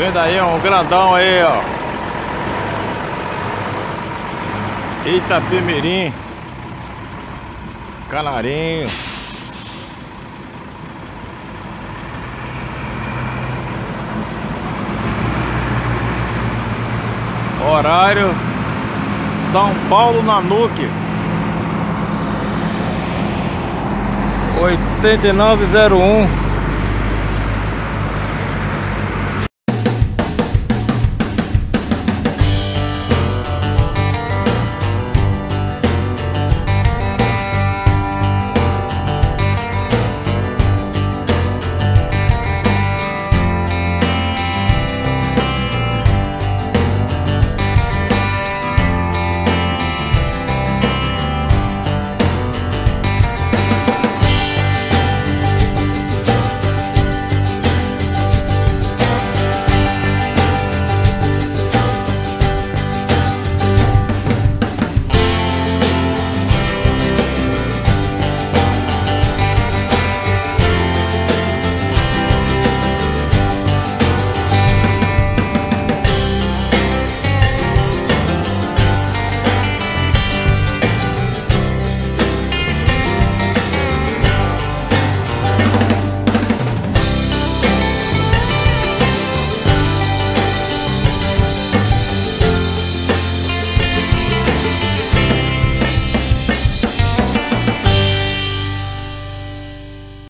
Vendo aí um grandão aí, ó. Itapemirim. Canarinho. Horário São Paulo Nanuque 8901